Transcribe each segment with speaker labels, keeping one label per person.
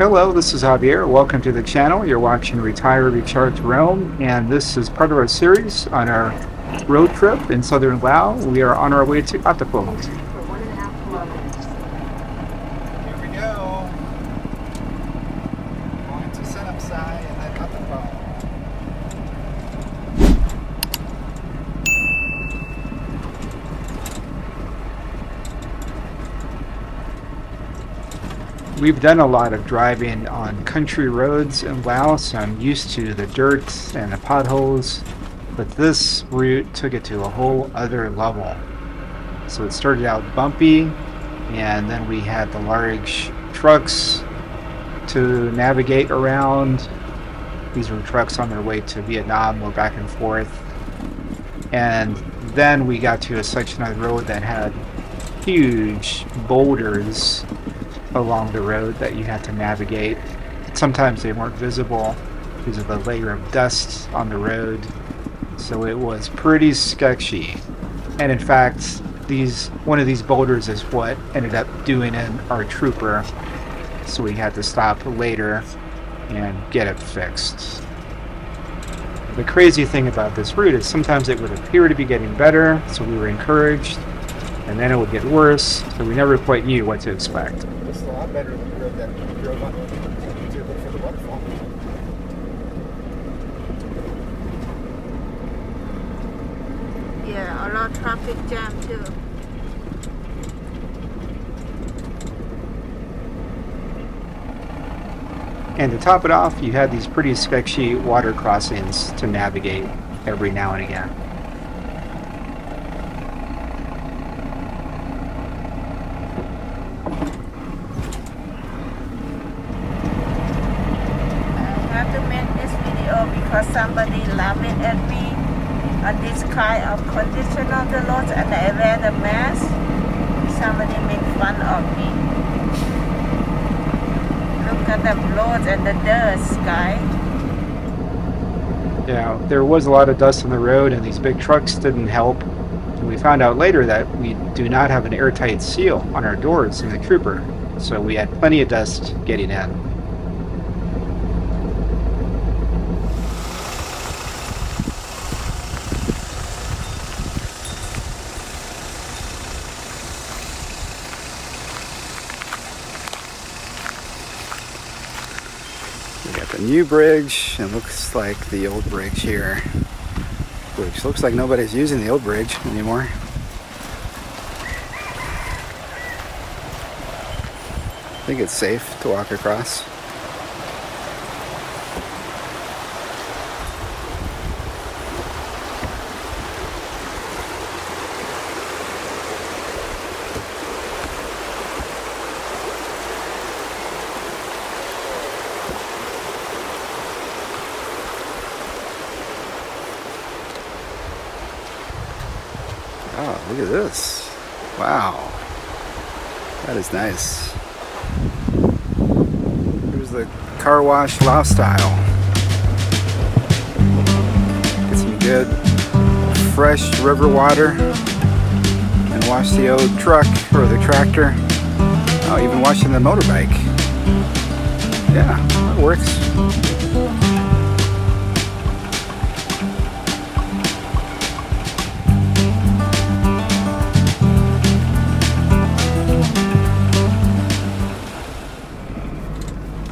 Speaker 1: Hello, this is Javier. Welcome to the channel. You're watching Retire Recharge Roam, and this is part of our series on our road trip in southern Laos. We are on our way to Attapeu.
Speaker 2: Here we go. Going to Sanamxai and then Attapeu.
Speaker 1: We've done a lot of driving on country roads in Laos, so I'm used to the dirt and the potholes, but this route took it to a whole other level. So it started out bumpy, and then we had the large trucks to navigate around. These were trucks on their way to Vietnam or back and forth. And then we got to a section of the road that had huge boulders along the road that you had to navigate. Sometimes they weren't visible because of the layer of dust on the road, so it was pretty sketchy. And in fact, these one of these boulders is what ended up doing in our trooper, so we had to stop later and get it fixed. The crazy thing about this route is sometimes it would appear to be getting better, so we were encouraged, and then it would get worse, so we never quite knew what to expect.
Speaker 2: This is a lot better than the road that we drove on to look for the waterfall.
Speaker 3: Yeah, a lot of traffic jam too.
Speaker 1: And to top it off, you had these pretty sketchy water crossings to navigate every now and again.
Speaker 3: I have to make this video because somebody laughing at me on this kind of condition of the road and I wear the mask. Somebody of me. Look at the road and the dust, guy.
Speaker 1: Yeah, there was a lot of dust on the road, and these big trucks didn't help. And we found out later that we do not have an airtight seal on our doors in the Trooper, so we had plenty of dust getting in. We got the new bridge, and looks like the old bridge here. Which looks like nobody's using the old bridge anymore. I think it's safe to walk across. Oh, look at this. Wow. Nice. Here's the car wash lifestyle. Get some good fresh river water and wash the old truck or the tractor. Oh, even washing the motorbike. Yeah, that works.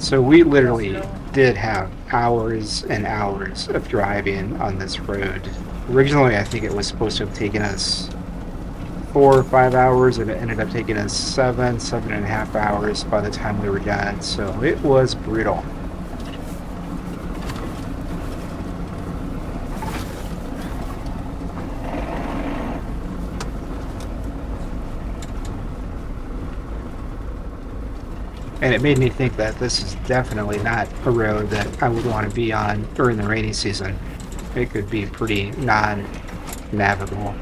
Speaker 1: So we literally did have hours and hours of driving on this road. Originally, I think it was supposed to have taken us four or five hours, and it ended up taking us seven, seven and a half hours by the time we were done. So it was brutal. And it made me think that this is definitely not a road that I would want to be on during the rainy season. It could be pretty non-navigable.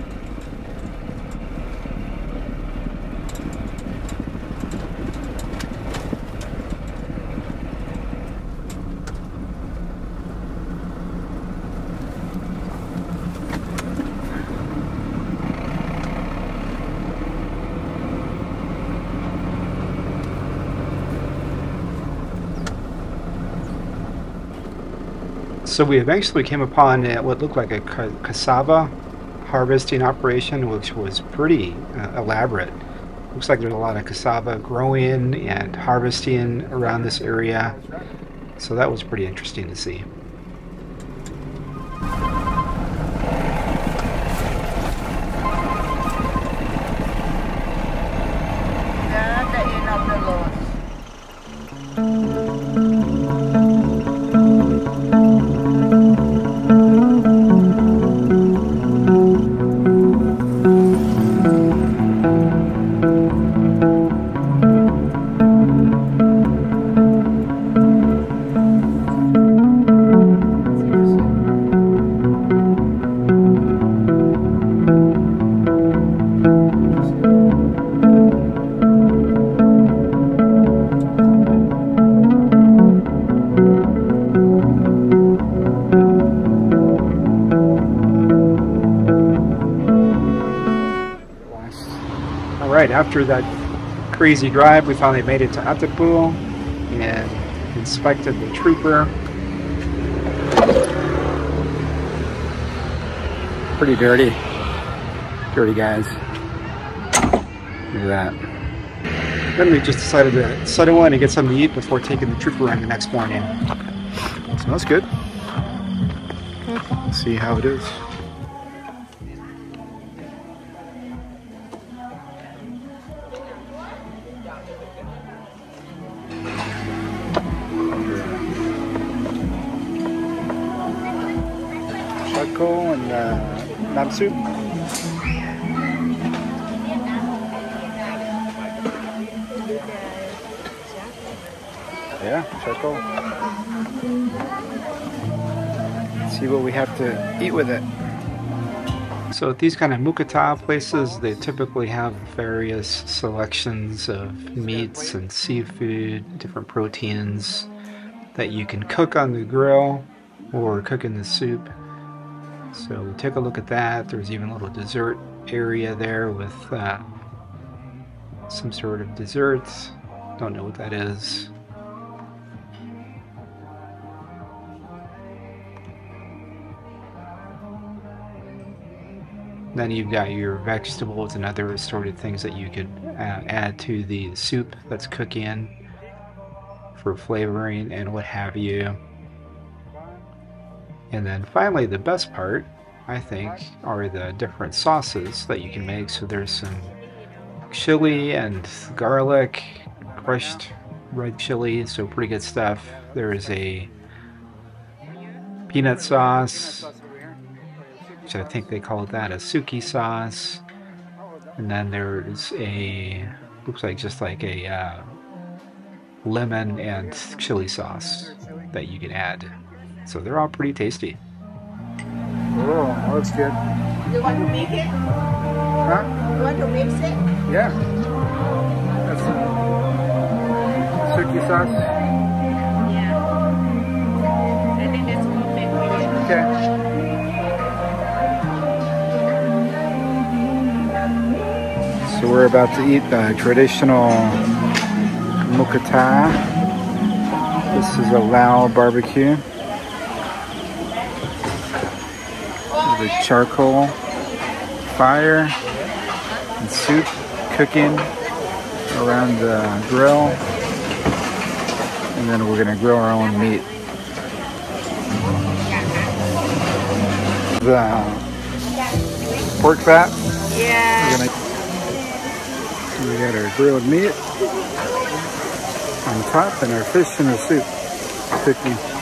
Speaker 1: So we eventually came upon what looked like a ca- cassava harvesting operation, which was pretty uh, elaborate. Looks like there's a lot of cassava growing and harvesting around this area. So that was pretty interesting to see. Right, after that crazy drive, we finally made it to Attapeu and inspected the trooper.
Speaker 4: Pretty dirty. Dirty guys. Look at that.
Speaker 1: Then we just decided to settle in and get something to eat before taking the trooper in the next morning.
Speaker 4: Smells good. Hmm. Let's see how it is. Soup. Yeah, charcoal. see what we have to eat with it.
Speaker 1: So at these kind of mukata places, they typically have various selections of meats and seafood, different proteins that you can cook on the grill or cook in the soup. So we take a look at that. There's even a little dessert area there with uh, some sort of desserts. Don't know what that is. Then you've got your vegetables and other assorted things that you could uh, add to the soup that's cooking for flavoring and what have you. And then finally, the best part, I think, are the different sauces that you can make. So there's some chili and garlic, crushed red chili, so pretty good stuff. There's a peanut sauce, which I think they call that a suki sauce. And then there's a, looks like just like a uh, lemon and chili sauce that you can add. So they're all pretty tasty.
Speaker 4: Oh, that's good.
Speaker 3: You want to make it?
Speaker 4: Huh?
Speaker 3: You want to mix it?
Speaker 4: Yeah. That's uh, suki sauce.
Speaker 3: Yeah. I think that's perfect for you.
Speaker 4: Okay. So we're about to eat the traditional mukata. This is a Lao barbecue. The charcoal fire and soup cooking around the grill. And then we're gonna grill our own meat. The pork fat.
Speaker 3: Yeah.
Speaker 4: Gonna we got our grilled meat on top and our fish in the soup cooking.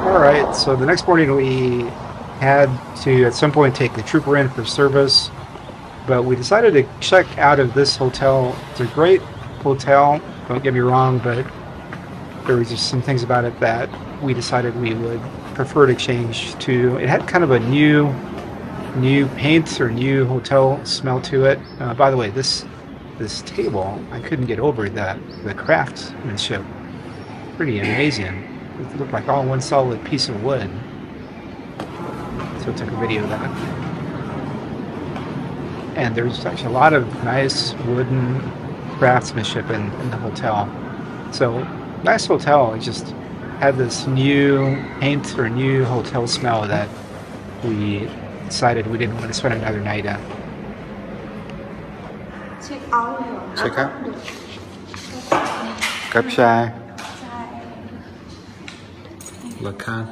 Speaker 1: All right, so the next morning we had to at some point take the trooper in for service, but we decided to check out of this hotel. It's a great hotel, don't get me wrong, but there was just some things about it that we decided we would prefer to change to. It had kind of a new, new paint or new hotel smell to it. Uh, by the way, this this table, I couldn't get over that the craftsmanship. Pretty amazing. It looked like all one solid piece of wood. So I took a video of that. And there's actually a lot of nice wooden craftsmanship in, in the hotel. So nice hotel. It just had this new paint or new hotel smell that we decided we didn't want to spend another night at.
Speaker 5: check out อยู่
Speaker 4: check out Gặp trai
Speaker 5: Lacan.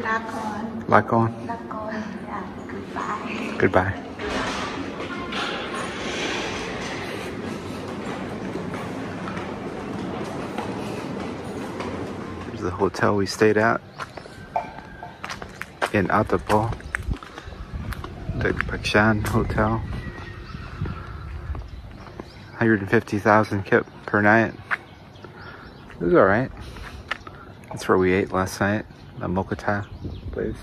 Speaker 5: Lacon. Lacon. Lacon. Yeah. Goodbye.
Speaker 4: Goodbye. There's the hotel we stayed at in Attapeu. The Pakshan Hotel. 150,000 kip per night. It was alright. That's where we ate last night, the mukata place.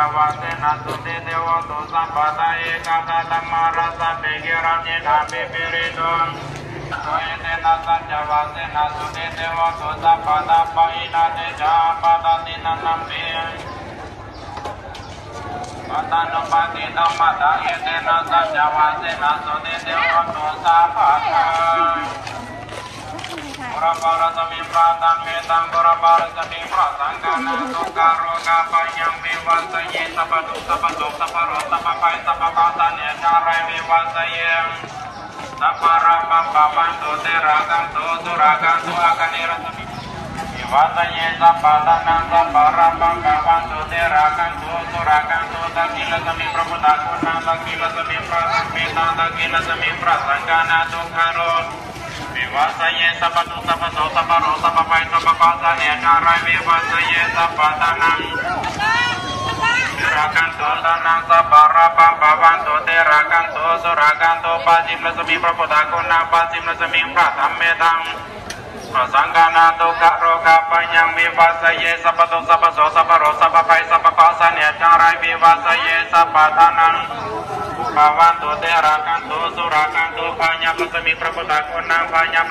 Speaker 6: kavatena suti devo tu sambata eka kata marasa pikiran ina pipiridun. Suitena sanjavasena suti devo tu sambata paina deja pada tinanampil. Patanupati dhammata yetena sanjavasena suti devo tu sambata. Tak kira semin prasangka na tukaroh វាសយេសបតុសបសោសបរោសបបៃសបបាសនេណារវិវាសយេសបតនាំរកាន់ទោតនាំសបរបំបវន្តោទេរកាន់ទោសុរកាន់ទោបាជីមសមីប្រពុតាគុណាបាជីមសមីប្រធម្មេតំប្រសង្កានាទុក្ខរោគបញ្ញវិវាសយេសបតុសបសោសបរោសបបៃសបបាសនេណារវិវាសយេសបតនាំ เตนะสุติเทวตุสัมปะทะ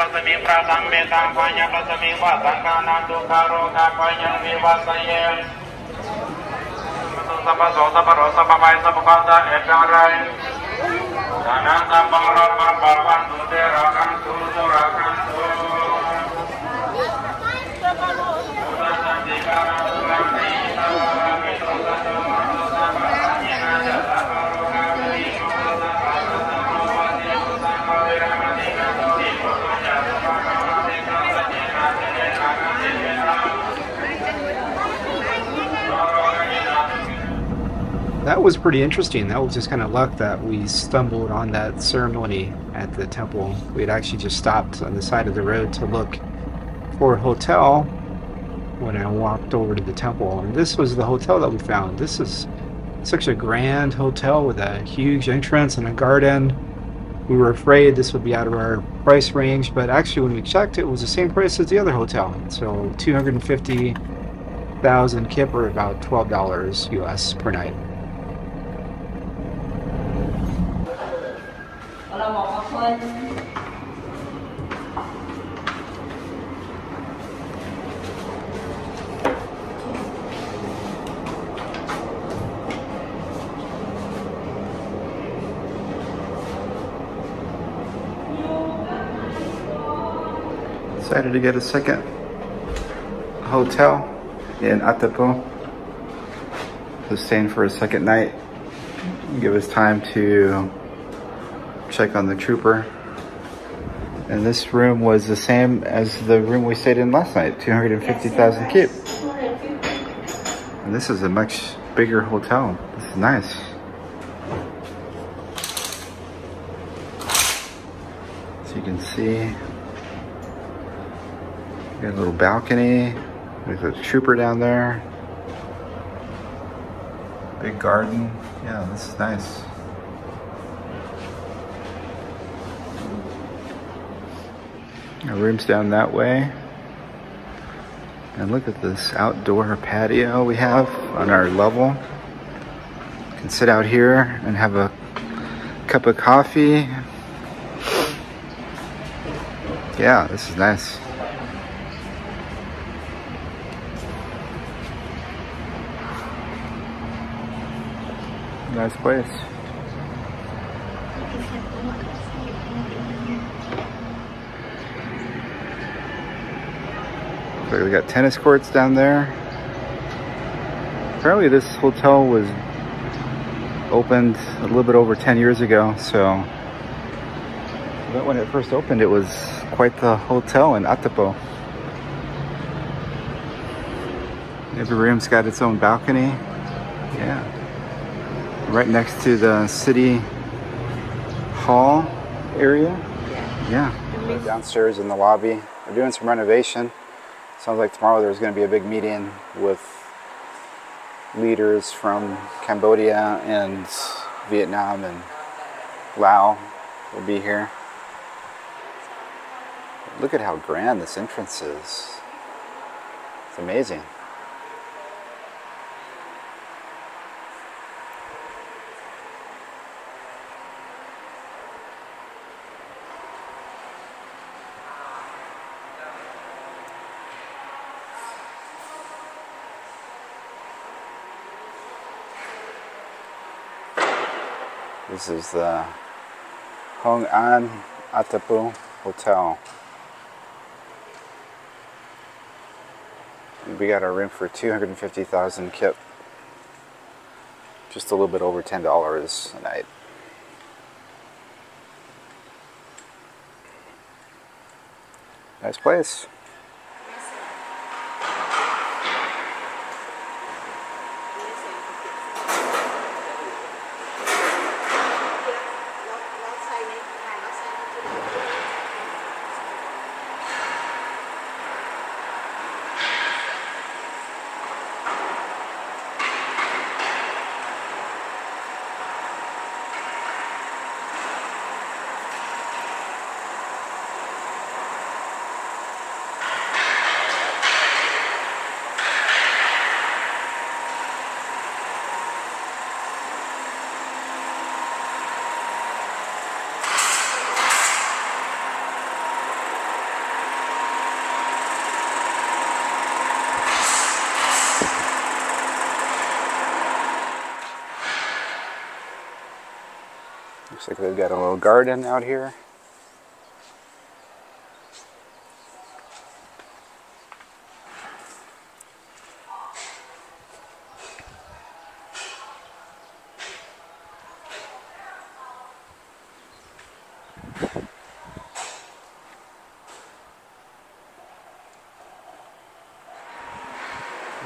Speaker 6: Puraparasami pratang metang puraparasami pratang kana duka roga panyang vivasaye sapadu sapadu saparo sapapai sapapatan ya carai vivasaye sapara papapantu teragang tu suragang tu akan irasami Vivasaye sapadanang sapara papapantu teragang tu suragang tu takila sami prabhutakuna takila sami pratang metang takila sami pratang kana duka roga Vivasaye sapatu sapaso saparo sapapai sapapasane carai vivasaye sapatanang Terakan tu tanang sapara pampavan tu terakan tu surakan tu pasim lasami prapodakuna pasim lasami pratam metang Prasangkana tu karoka panyang vivasaye sapatu sapaso saparo sapapai sapapasane carai vivasaye sapatanang Pavantu terakantu surakantu banyak lasami praputakuna banyak lasami prasammetang banyak lasami vasangkanantu karoka banyak vivasaye Sapa so sapa ro sapa pai sapa pasa ekarai Dana sapa rapa pavantu terakantu surakantu
Speaker 1: That was pretty interesting. That was just kind of luck that we stumbled on that ceremony at the temple. We had actually just stopped on the side of the road to look for a hotel when I walked over to the temple. And this was the hotel that we found. This is such a grand hotel with a huge entrance and a garden. We were afraid this would be out of our price range, but actually, when we checked, it was the same price as the other hotel. So 250,000 kip or about $12 US per night.
Speaker 4: Decided to get a second hotel in Attapeu to stay for a second night. Give us time to check on the trooper And this room was the same as the room we stayed in last night, 250,000 kip. And this is a much bigger hotel. This is nice. So you can see, got a little balcony. There's a trooper down there. Big garden. Yeah, this is nice. Our room's down that way. And look at this outdoor patio we have on our level. You can sit out here and have a cup of coffee. Yeah, this is nice. Nice place. We got tennis courts down there. Apparently this hotel was opened a little bit over 10 years ago, so but when it first opened it was quite the hotel in Attapeu. Every room's got its own balcony. Yeah. Right next to the city hall area. Yeah. Yeah. Downstairs in the lobby. They're doing some renovation. Sounds like tomorrow there's going to be a big meeting with leaders from Cambodia and Vietnam and Laos will be here. Look at how grand this entrance is. It's amazing. This is the Hoang Anh Attapeu Hotel. We got our room for 250,000 kip. Just a little bit over $10 a night. Nice place. Like they've got a little garden out here.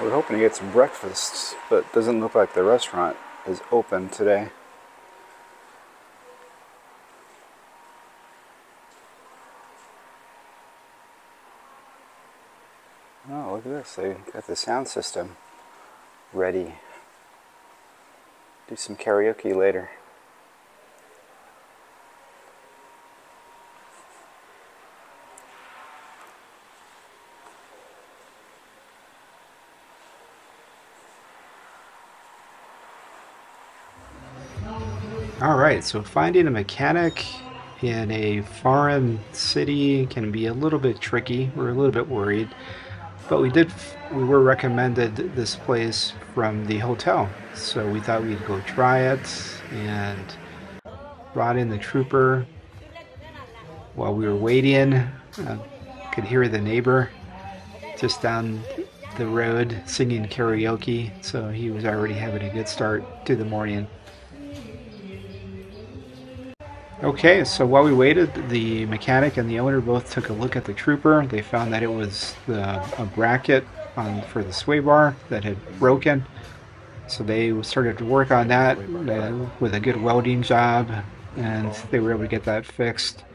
Speaker 4: We're hoping to get some breakfast, but doesn't look like the restaurant is open today. At got the sound system ready. Do some karaoke later.
Speaker 1: All right, so finding a mechanic in a foreign city can be a little bit tricky. We're a little bit worried, but we did we were recommended this place from the hotel, so we thought we'd go try it and brought in the trooper. While we were waiting, uh, could hear the neighbor just down the road singing karaoke, so he was already having a good start to the morning. Okay, so while we waited, the mechanic and the owner both took a look at the trooper. They found that it was the, a bracket on, for the sway bar that had broken. So they started to work on that uh, with a good welding job, and they were able to get that fixed.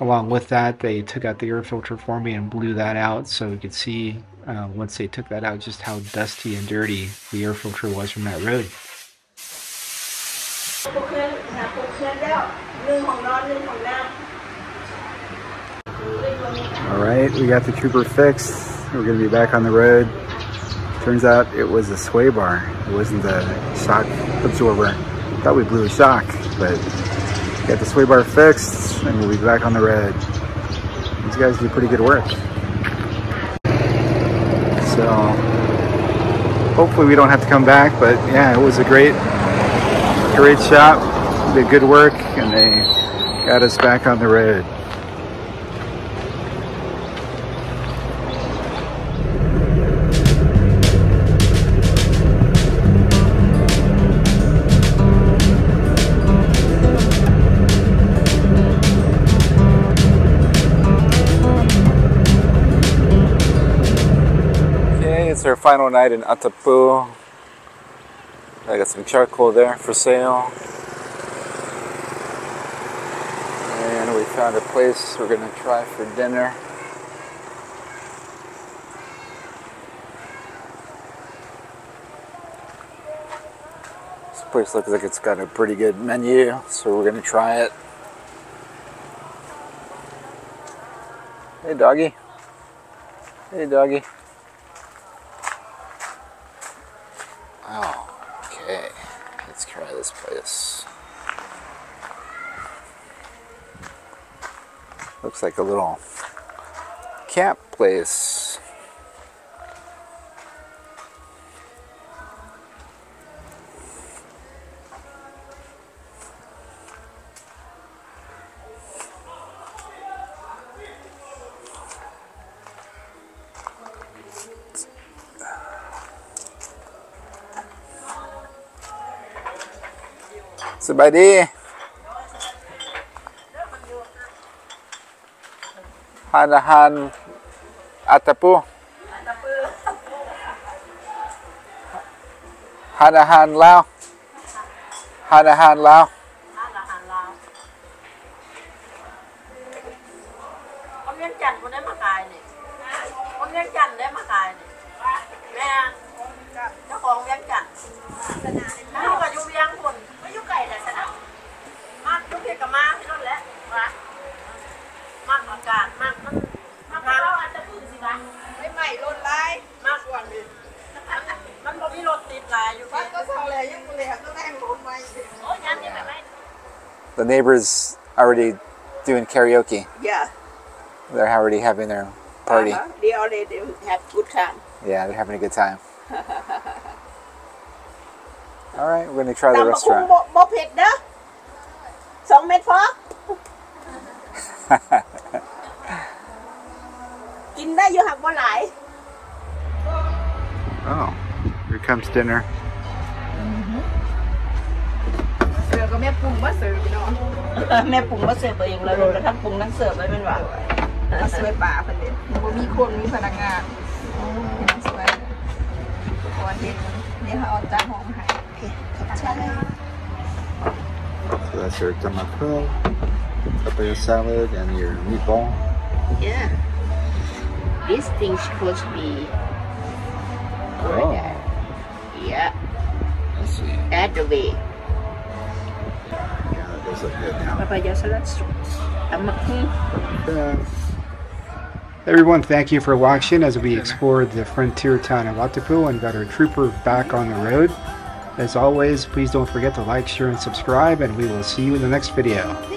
Speaker 1: Along with that, they took out the air filter for me and blew that out so we could see uh, once they took that out just how dusty and dirty the air filter was from that road.
Speaker 4: All right, we got the Trooper fixed. We're gonna be back on the road. Turns out it was a sway bar. It wasn't the shock absorber. Thought we blew a shock, but got the sway bar fixed and we'll be back on the road. These guys do pretty good work. So hopefully we don't have to come back, but yeah, it was a great, great shop. Did good work and they got us back on the road. Okay, it's our final night in Attapeu. I got some charcoal there for sale. And we found a place we're gonna try for dinner. This place looks like it's got a pretty good menu, so we're gonna try it. Hey doggy. Hey doggy. Oh, okay. Let's try this place. Looks like a little camp place. Somebody. Hanahan Attapeu. Hanahan Lao. Hanahan Lao. The neighbors already doing karaoke.
Speaker 3: Yeah.
Speaker 4: They're already having their party.
Speaker 3: Uh-huh. They already have good time.
Speaker 4: Yeah, they're having a good time. All right, we're gonna try the
Speaker 3: ตำบักหุ่ง
Speaker 4: restaurant.
Speaker 3: บ่บ่เผ็ดเด้อสองเม็ดพอ กินได้อยู่หักบ่หลาย
Speaker 4: oh, here comes dinner.
Speaker 5: เสือก็แม่ปรุงมาเสิร์ฟเนาะ
Speaker 3: แม่ปรุงมาเสิร์ฟเองเลยแล้วทั้งปรุงทั้งเสิร์ฟเลยแมันว่า
Speaker 5: มาสวยป่าเพิ่นเด้บ่มีคนมีพนักงานมาสวยก่อนเฮ็ดเดี๋ยวเขาเอาจ้าหอมให้โอเคขอบใจ
Speaker 4: So that's your tomato, papaya salad, and your meatball.
Speaker 3: Yeah. This thing supposed to be
Speaker 4: Oh,
Speaker 3: yeah
Speaker 4: I see.
Speaker 3: that the way was like, yeah. Uh,
Speaker 1: everyone, thank you for watching as we explored the frontier town of Attapeu and got our trooper back on the road. As always, please don't forget to like, share, and subscribe, and we will see you in the next video.